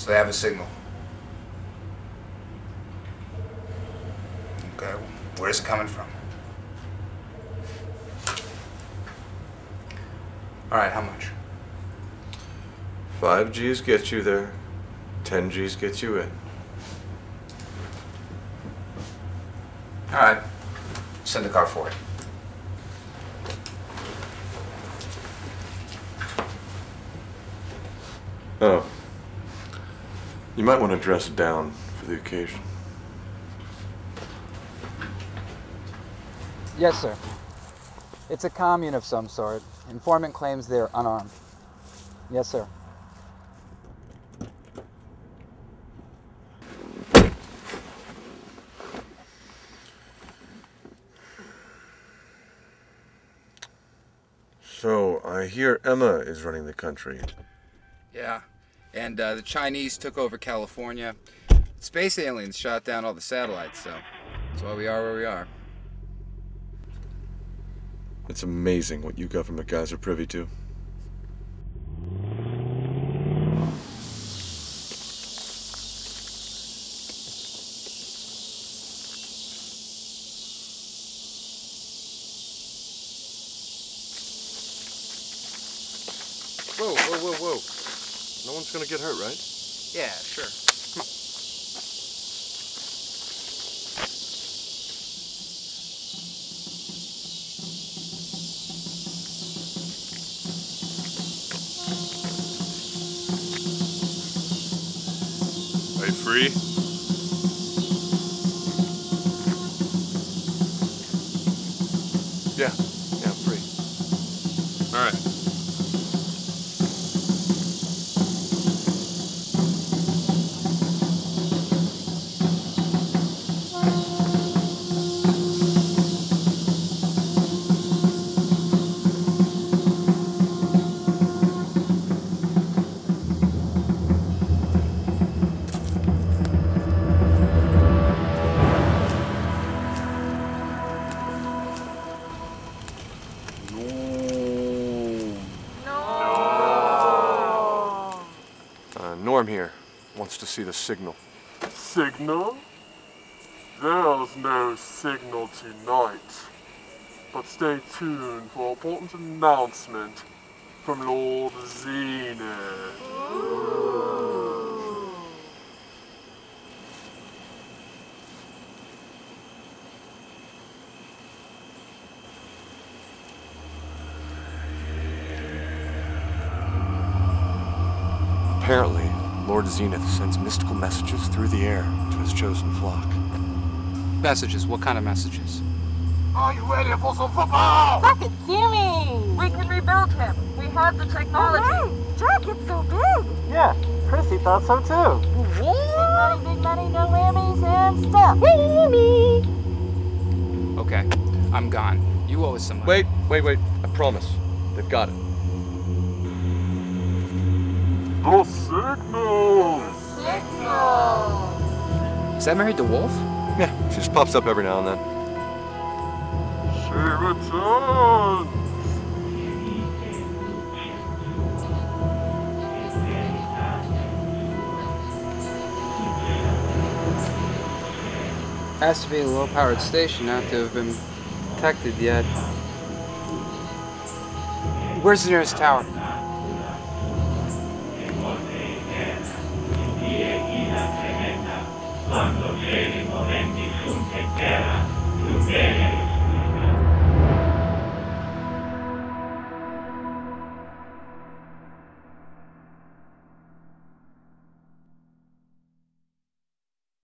So they have a signal. Okay, where's it coming from? All right, how much? Five G's get you there. Ten G's get you in. All right, send the car for it. Oh. You might want to dress down for the occasion. Yes, sir. It's a commune of some sort. Informant claims they're unarmed. Yes, sir. So, I hear Emma is running the country. Yeah, and uh, the Chinese took over California. Space aliens shot down all the satellites, so that's why we are where we are. It's amazing what you government guys are privy to. Whoa, whoa, whoa, whoa. No one's gonna get hurt, right? Yeah, sure. Come on. Are you free? Yeah, yeah, I'm free. All right. Uh, Norm here wants to see the signal. Signal? There's no signal tonight. But stay tuned for an important announcement from Lord Zenith. Apparently, Lord Zenith sends mystical messages through the air to his chosen flock. Messages. What kind of messages? Are you ready for some football? Look at Jimmy! We can rebuild him. We have the technology. Alright, Jack, it's so big. Yeah, Chrissy thought so too. Big money, big money, no whammies and stuff. Whammy! Okay, I'm gone. You owe us some money. Wait, wait, wait. I promise. They've got it. The signal! Is that Mary DeWolfe? Yeah, she just pops up every now and then. She returns! Has to be a low-powered station not to have been detected yet. Where's the nearest tower?